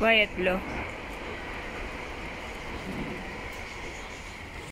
Quiet, Lo.